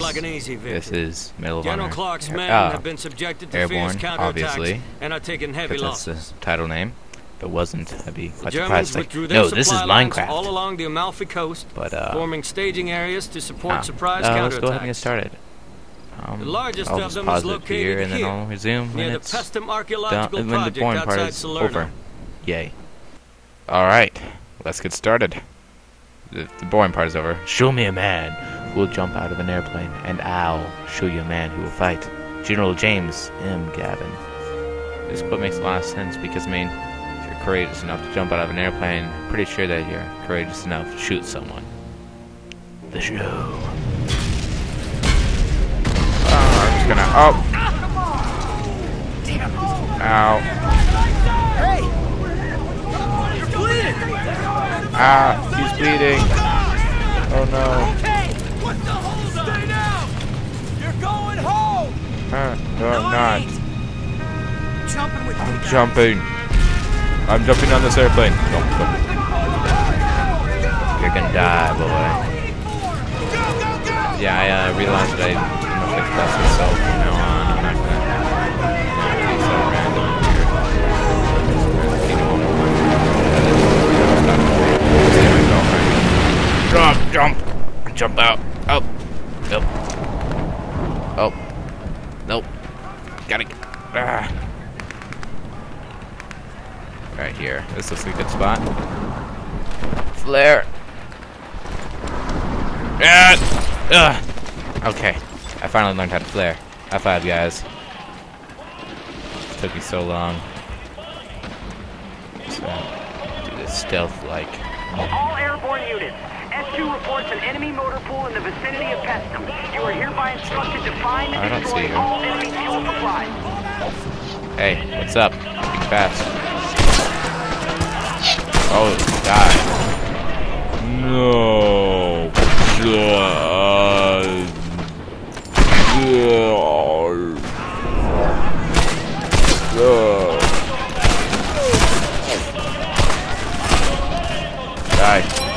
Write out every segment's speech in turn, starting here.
like an easy victory. This is Medal of General Honor. Clark's men ah, have been subjected to Airborne, fierce counterattacks obviously, and are taking heavy 'cause that's losses. the title name. If it wasn't, I'd be quite surprised. Like, no, this is Minecraft. all along the Amalfi coast, But uh, forming staging areas to support ah, surprise uh, let's go ahead and get started. Um, The largest I'll of them pause is located here, and then I'll resume when near the it's Paestum done, archaeological when the project boring part is Salerno. over. Yay! All right, let's get started. The, the boring part is over. Show me a man who will jump out of an airplane, and I'll show you a man who will fight. General James M. Gavin. This quote makes a lot of sense because, I mean, if you're courageous enough to jump out of an airplane, I'm pretty sure that you're courageous enough to shoot someone. The show. Oh, I'm just gonna. Oh! Ow. Ah, he's bleeding. Oh no. Uh, no, I'm not. I'm jumping. I'm jumping on this airplane. Jump, jump. You're gonna die, boy. Yeah, I uh, realized that I pretty much like that's myself from now on. I'm not gonna you be so random here. Jump, jump, jump out. Oh, nope. Oh, nope. Gotta. Ah. Right here. This looks like a good spot. Flare. Ah! Ugh. Okay. I finally learned how to flare. High five, guys. took me so long. Gonna do this stealth-like. All airborne units. S2 reports an enemy motor pool in the vicinity of Paestum. You are hereby instructed to find and destroy all enemy fuel supplies. Hey, what's up? Be fast. Oh, die. No. God. God. Die.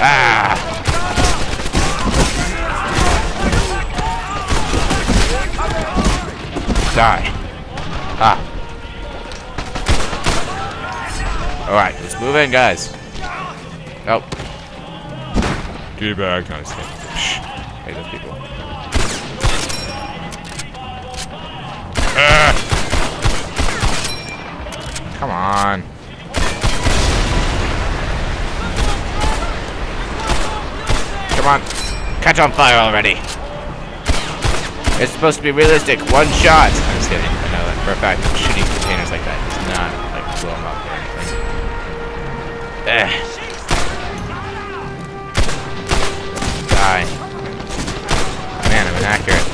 Ah! Die. Ah. Alright, let's move in, guys. Nope. Get back. Kidding. Shh. Hey, those people. Ah. Come on. Come on. Catch on fire already. It's supposed to be realistic. One shot. I'm just kidding. I know that for a fact. Shooting containers like that does not like blow them up or anything. Eh. Die. Man, I'm inaccurate.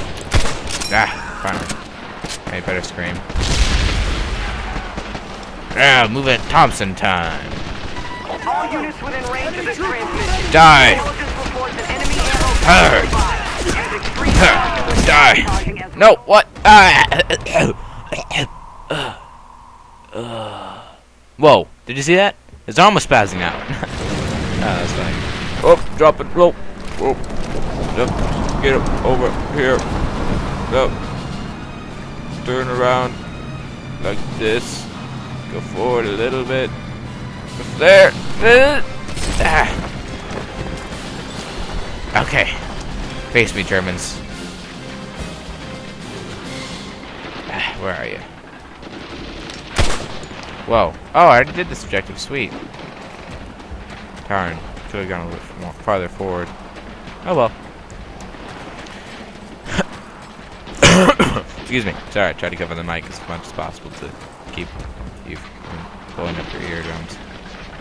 Ah, finally. Hey, better scream. Ah, move it, Thompson time. All units within range of this transmission. Die. Intelligence reports an enemy ammo Hurry. Cache nearby. Use extreme Huh. caution when Die. No, what? Ah. Whoa, did you see that? His arm was spazzing out. oh, that's funny. Oh, drop it. Rope. Rope. Yep. Get him over here. Yep. Turn around like this. Go forward a little bit. There. Ah. Okay. Face me, Germans. Where are you? Whoa. Oh, I already did this objective. Sweet. Darn. Could have gone a little more farther forward. Oh well. Excuse me. Sorry, I tried to cover the mic as much as possible to keep you from blowing up your eardrums.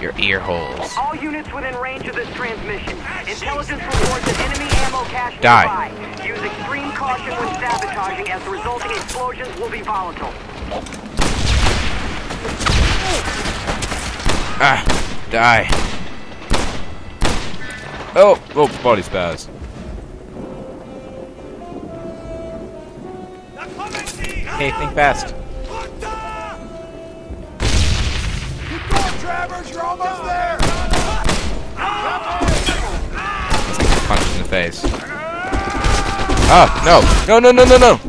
Your ear holes. All units within range of this transmission. Ah, Intelligence reports an enemy ammo cache Die. nearby. Use extreme caution when sabotaging as the resulting explosions will be volatile. Ah! Die. Oh! Oh, body spaz. Hey, think fast. Travers, you're almost there! Face. Oh, no. No, no, no, no, no.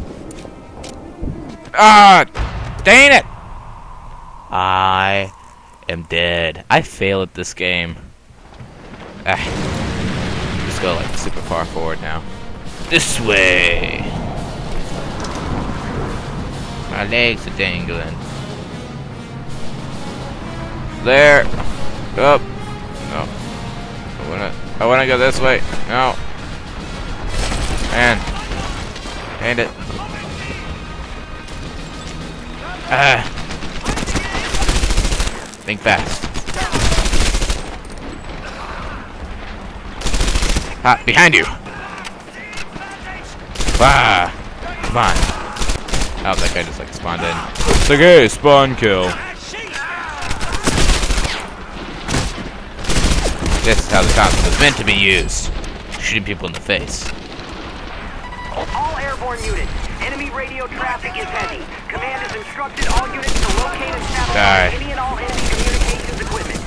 Ah, dang it. I am dead. I fail at this game. Ah. Just go like super far forward now. This way. My legs are dangling. There. Up. No. I wanna. I wanna go this way. No. And it. Ah. Think fast. Ah, behind you. Ah. Come on. Oh, that guy just like spawned in. It's like, spawn kill. This is how the concept was meant to be used. Shooting people in the face. Airborne units, enemy radio traffic is heavy. Command has instructed all units to locate and sabotage any and all enemy communications equipment.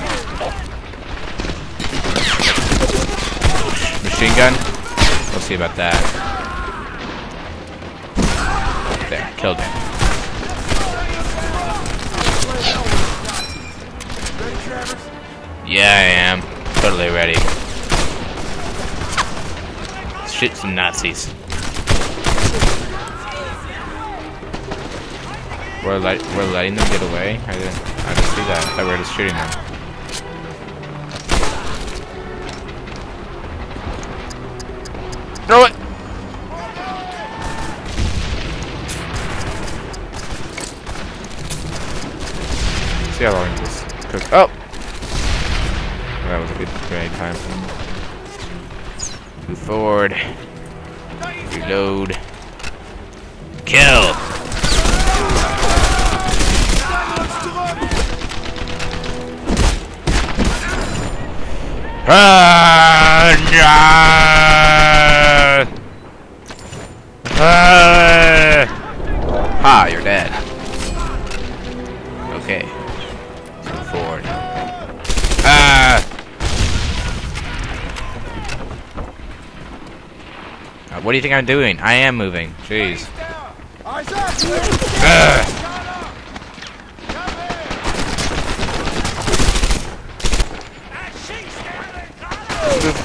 Machine gun? We'll see about that. There, killed him. Yeah, I am. Totally ready. Let's shoot some Nazis. We're, let, we're letting them get away? I didn't, I didn't see that. I thought we were just shooting them. Throw it! See how long this cooks. Oh! oh. That was a good grenade time. Move forward. Reload. Kill! Ah! Ha, you're dead. Okay. Move forward. Ah! Uh, what do you think I'm doing? I am moving. Jeez. Move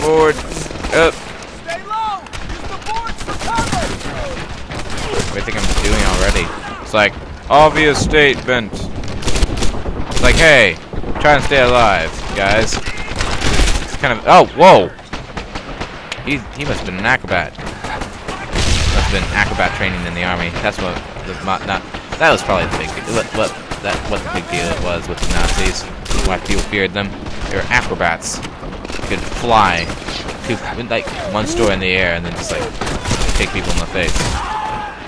forward. Up. What do you think I'm doing already? It's like, obvious statement. It's like, hey, try and stay alive, guys. It's kind of, oh, whoa! He, he must have been an acrobat. Been acrobat training in the army. That's what was not, that was probably the big deal. What, what, that, what the big deal it was with the Nazis. Why people feared them. They were acrobats. They could fly, two, like one story in the air and then just like kick people in the face.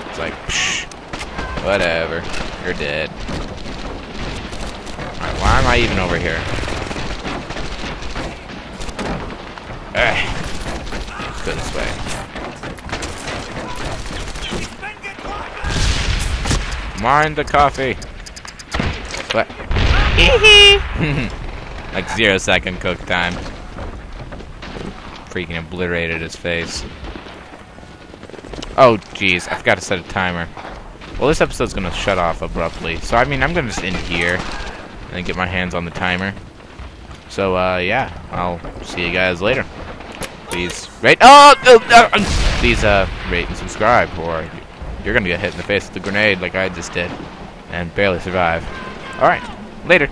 It's like, psh, whatever, you're dead. Alright, why am I even over here? Ugh. Go this way. Mind the coffee. What? like zero second cook time. Freaking obliterated his face. Oh, jeez, I've got to set a timer. Well, this episode's gonna shut off abruptly, so I mean, I'm gonna just end here and get my hands on the timer. So, uh, yeah, I'll see you guys later. Please rate. Oh, oh, oh, oh, please, uh, rate and subscribe, or you're gonna get hit in the face with a grenade like I just did, and barely survive. All right, later.